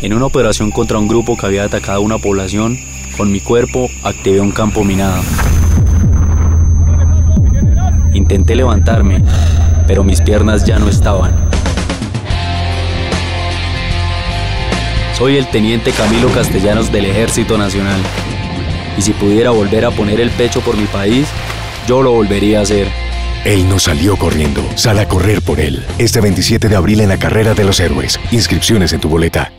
En una operación contra un grupo que había atacado una población, con mi cuerpo activé un campo minado. Intenté levantarme, pero mis piernas ya no estaban. Soy el teniente Camilo Castellanos del Ejército Nacional. Y si pudiera volver a poner el pecho por mi país, yo lo volvería a hacer. Él no salió corriendo, sal a correr por él. Este 27 de abril en la Carrera de los Héroes. Inscripciones en tu boleta.